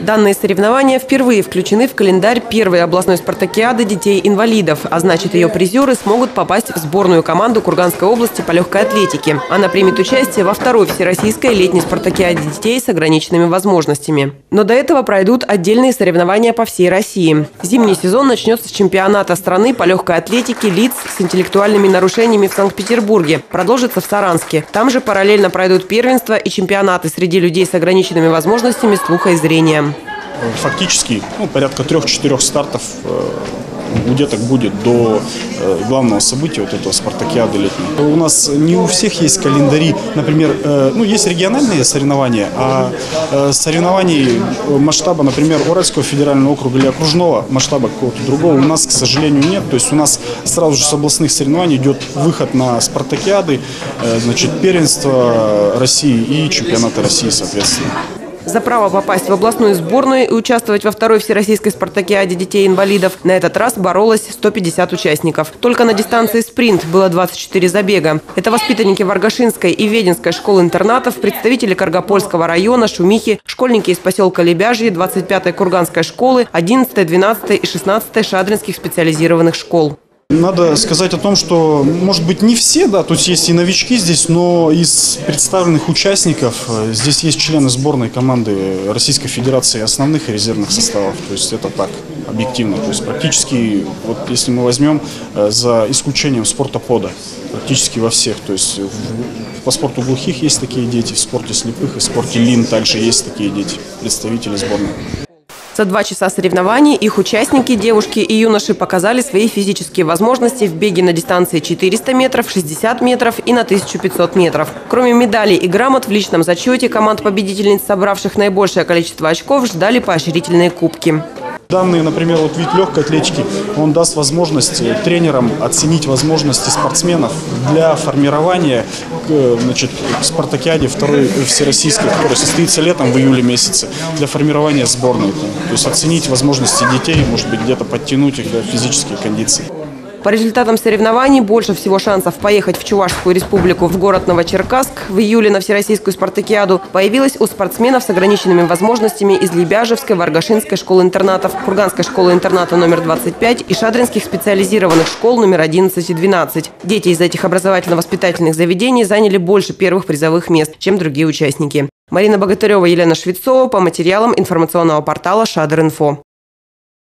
Данные соревнования впервые включены в календарь первой областной спартакиады детей-инвалидов, а значит ее призеры смогут попасть в сборную команду Курганской области по легкой атлетике. Она примет участие во второй всероссийской летней спартакиаде детей с ограниченными возможностями. Но до этого пройдут отдельные соревнования по всей России. Зимний сезон начнется с чемпионата страны по легкой атлетике лиц с интеллектуальными нарушениями в Санкт-Петербурге. Продолжится в Саранске. Там же параллельно пройдут первенства и чемпионаты среди людей с ограниченными возможностями слуха и зрения. Фактически ну, порядка трех-четырех стартов э, у деток будет до э, главного события вот этого спартакиады летнего. У нас не у всех есть календари, например, э, ну есть региональные соревнования, а соревнований масштаба, например, Уральского федерального округа или окружного масштаба какого-то другого у нас, к сожалению, нет. То есть у нас сразу же с областных соревнований идет выход на спартакиады, значит, первенство России и чемпионаты России, соответственно. За право попасть в областную сборную и участвовать во второй всероссийской спартакиаде детей-инвалидов на этот раз боролось 150 участников. Только на дистанции спринт было 24 забега. Это воспитанники Варгашинской и Веденской школ-интернатов, представители Каргопольского района, Шумихи, школьники из поселка Лебяжье, 25-й Курганской школы, 11-й, 12-й и 16-й Шадринских специализированных школ. Надо сказать о том, что, может быть, не все, да, тут есть и новички здесь, но из представленных участников э, здесь есть члены сборной команды Российской Федерации основных и резервных составов. То есть это так, объективно. То есть практически, вот если мы возьмем, э, за исключением спорта пода, практически во всех. То есть в, по спорту глухих есть такие дети, в спорте слепых и в спорте лин также есть такие дети, представители сборной. За два часа соревнований их участники, девушки и юноши, показали свои физические возможности в беге на дистанции 400 метров, 60 метров и на 1500 метров. Кроме медалей и грамот в личном зачете команд победительниц, собравших наибольшее количество очков, ждали поощрительные кубки. Данный, например, вот вид легкой атлетики, он даст возможность тренерам оценить возможности спортсменов для формирования значит, к спартакиаде второй всероссийской, которая состоится летом в июле месяце, для формирования сборной. То есть оценить возможности детей, может быть, где-то подтянуть их для физические кондиции. По результатам соревнований больше всего шансов поехать в Чувашскую республику в город Новочеркасск в июле на Всероссийскую спартакиаду появилось у спортсменов с ограниченными возможностями из Лебяжевской, Варгашинской школы-интернатов, Курганской школы-интерната номер 25 и Шадринских специализированных школ номер 11 и 12. Дети из этих образовательно-воспитательных заведений заняли больше первых призовых мест, чем другие участники. Марина Богатырева, Елена Швецова по материалам информационного портала «Шадр-Инфо».